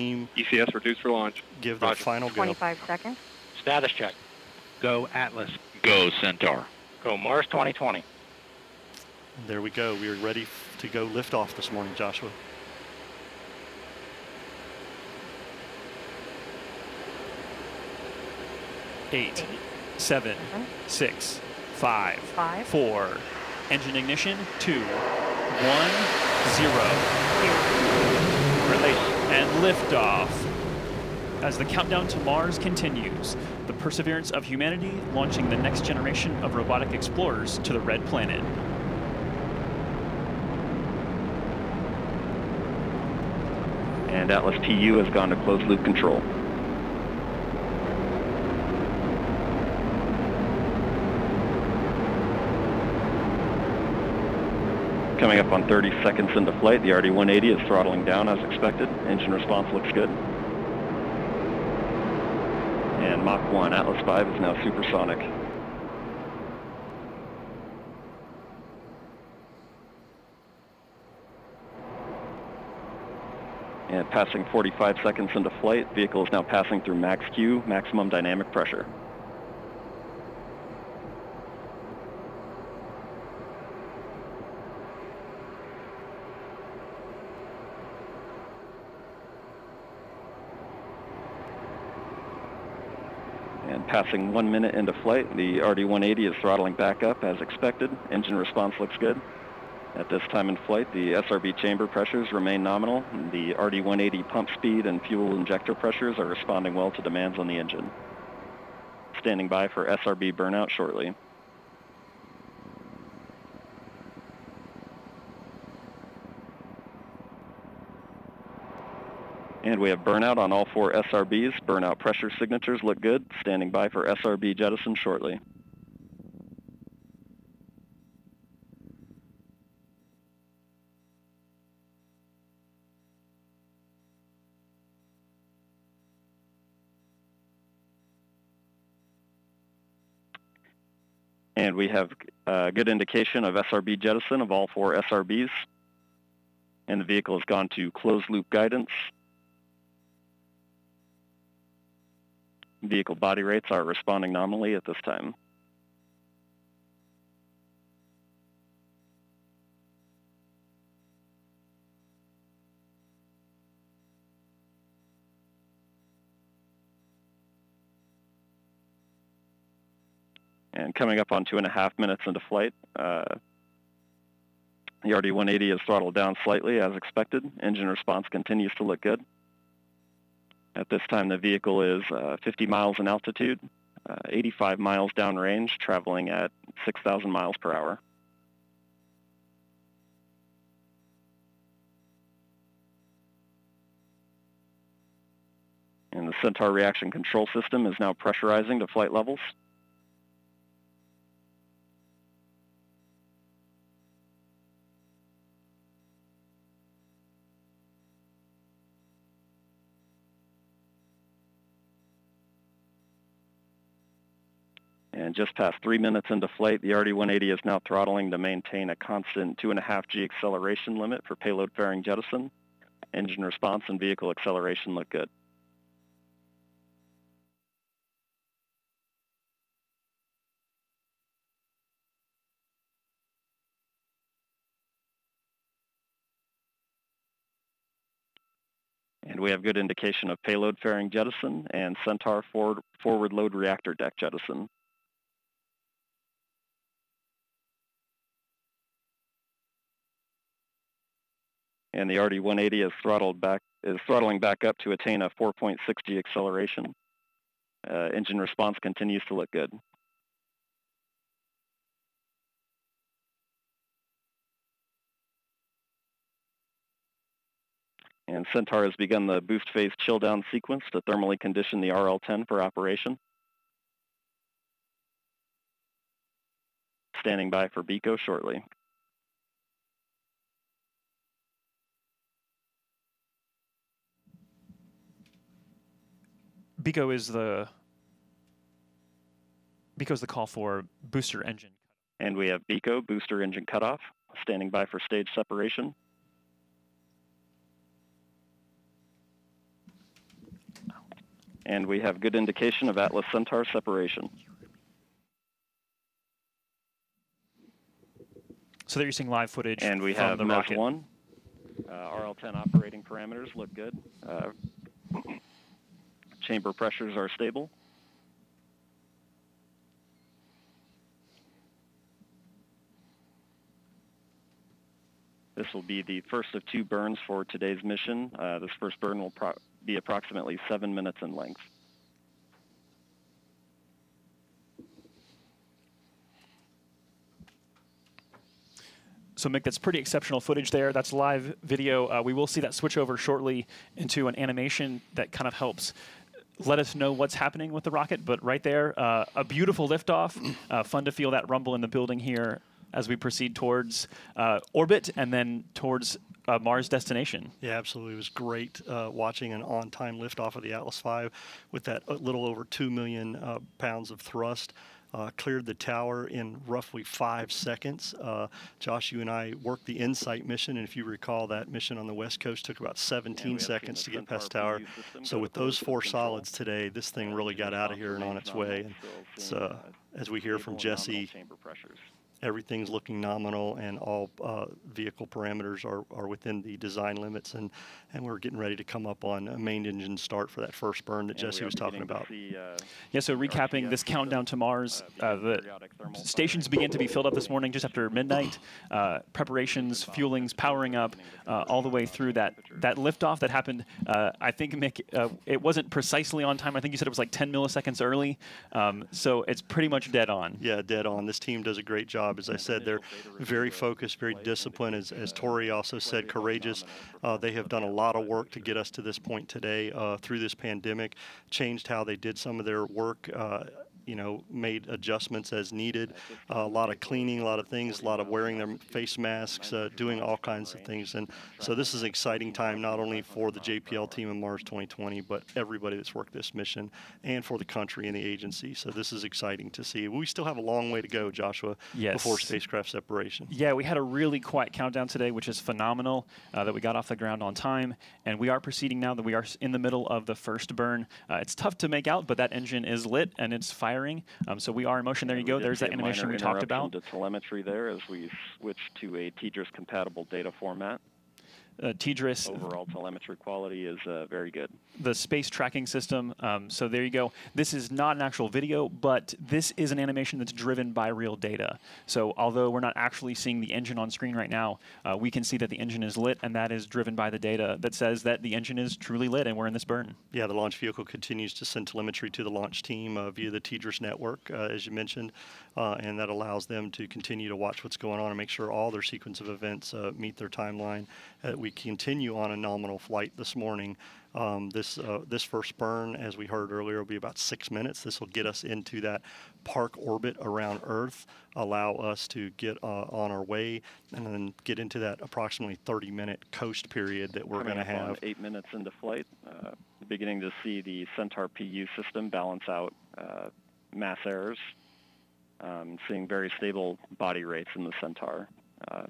team ECS reduced for launch. give their Roger. final go. 25 seconds. Status check. Go Atlas. Go Centaur. Go Mars 2020. There we go. We are ready to go lift off this morning, Joshua. Eight, Eight, seven, seven, six, five, five, four. Engine ignition. Two, one, zero. two. Release. And liftoff. As the countdown to Mars continues, the perseverance of humanity launching the next generation of robotic explorers to the Red Planet. And Atlas TU has gone to closed loop control. Coming up on 30 seconds into flight, the RD-180 is throttling down as expected. Engine response looks good. And Mach 1, Atlas 5 is now supersonic. And passing 45 seconds into flight, vehicle is now passing through max Q, maximum dynamic pressure. Passing one minute into flight, the RD-180 is throttling back up as expected. Engine response looks good. At this time in flight, the SRB chamber pressures remain nominal. The RD-180 pump speed and fuel injector pressures are responding well to demands on the engine. Standing by for SRB burnout shortly. And we have burnout on all four SRBs. Burnout pressure signatures look good. Standing by for SRB jettison shortly. And we have a good indication of SRB jettison of all four SRBs. And the vehicle has gone to closed loop guidance. Vehicle body rates are responding nominally at this time. And coming up on two and a half minutes into flight, uh, the RD-180 is throttled down slightly as expected. Engine response continues to look good. At this time, the vehicle is uh, 50 miles in altitude, uh, 85 miles downrange, traveling at 6,000 miles per hour. And the Centaur reaction control system is now pressurizing to flight levels. And just past three minutes into flight, the RD-180 is now throttling to maintain a constant 2.5 G acceleration limit for payload fairing jettison. Engine response and vehicle acceleration look good. And we have good indication of payload fairing jettison and Centaur forward, forward load reactor deck jettison. And the RD-180 is throttled back is throttling back up to attain a 4.6 G acceleration. Uh, engine response continues to look good. And Centaur has begun the boost phase chill down sequence to thermally condition the RL-10 for operation. Standing by for BECO shortly. BECO is the BECO is the call for booster engine. And we have BECO, booster engine cutoff, standing by for stage separation. And we have good indication of Atlas Centaur separation. So there you're seeing live footage And we have the MES rocket. 1. Uh, RL10 operating parameters look good. Uh, chamber pressures are stable. This will be the first of two burns for today's mission. Uh, this first burn will be approximately seven minutes in length. So Mick, that's pretty exceptional footage there. That's live video. Uh, we will see that switch over shortly into an animation that kind of helps let us know what's happening with the rocket. But right there, uh, a beautiful liftoff. Uh, fun to feel that rumble in the building here as we proceed towards uh, orbit and then towards uh, Mars destination. Yeah, absolutely. It was great uh, watching an on-time liftoff of the Atlas V with that little over 2 million uh, pounds of thrust. Uh, cleared the tower in roughly five seconds. Uh, Josh, you and I worked the InSight mission, and if you recall, that mission on the West Coast took about 17 seconds to get past tower. So with those four solids today, this thing really got out of here and on its way. And it's, uh, as we hear from Jesse, chamber pressures. Everything's looking nominal and all uh, vehicle parameters are, are within the design limits and, and we're getting ready to come up on a main engine start for that first burn that And Jesse was talking about. see, uh, Yeah, so recapping RTX this countdown to Mars, uh, uh, the stations firing. began to be filled up this morning just after midnight. Uh, preparations, fuelings, powering up, uh, all the way through that that liftoff that happened. Uh, I think Mick, uh, it wasn't precisely on time. I think you said it was like 10 milliseconds early. Um, so it's pretty much dead on. Yeah, dead on. This team does a great job. As I said, they're very focused, very disciplined. As, as Tori also said, courageous. Uh, they have done a lot of work to get us to this point today uh, through this pandemic, changed how they did some of their work. You know, made adjustments as needed. Uh, a lot of cleaning, a lot of things, a lot of wearing their face masks, uh, doing all kinds of things. And so this is an exciting time not only for the JPL team in Mars 2020, but everybody that's worked this mission and for the country and the agency. So this is exciting to see. We still have a long way to go, Joshua, yes. before spacecraft separation. Yeah, we had a really quiet countdown today, which is phenomenal uh, that we got off the ground on time. And we are proceeding now that we are in the middle of the first burn. Uh, it's tough to make out, but that engine is lit and it's firing. Um, so we are in motion. There you go. There's that animation we talked about. To telemetry there as we switch to a TDRS compatible data format. Uh, TDRS, Overall telemetry quality is uh, very good. the space tracking system. Um, so there you go. This is not an actual video, but this is an animation that's driven by real data. So although we're not actually seeing the engine on screen right now, uh, we can see that the engine is lit, and that is driven by the data that says that the engine is truly lit, and we're in this burn. Yeah, the launch vehicle continues to send telemetry to the launch team uh, via the TDRS network, uh, as you mentioned, uh, and that allows them to continue to watch what's going on and make sure all their sequence of events uh, meet their timeline. We continue on a nominal flight this morning. Um, this uh, this first burn, as we heard earlier, will be about six minutes. This will get us into that park orbit around Earth, allow us to get uh, on our way, and then get into that approximately 30-minute coast period that we're going to have. eight minutes into flight, uh, beginning to see the Centaur PU system balance out uh, mass errors. Um, seeing very stable body rates in the Centaur. Uh,